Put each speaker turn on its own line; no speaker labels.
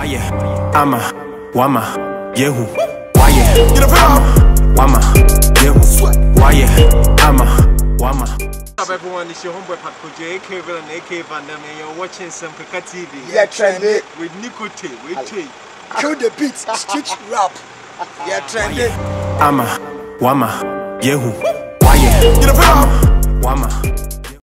Waye, ama, wama, yehu. Waye, ama, wama, yehu. Waye, ama, wama.
What's up everyone, it's your homeboy Pat J, aka Villain, aka Van Damme, and you're watching Nsemkeka TV.
Yeah, trendy.
With Nikote, with T.
Kill the beat, street rap. Yeah, trendy.
Ama, wama, yehu. Waye, ama, wama,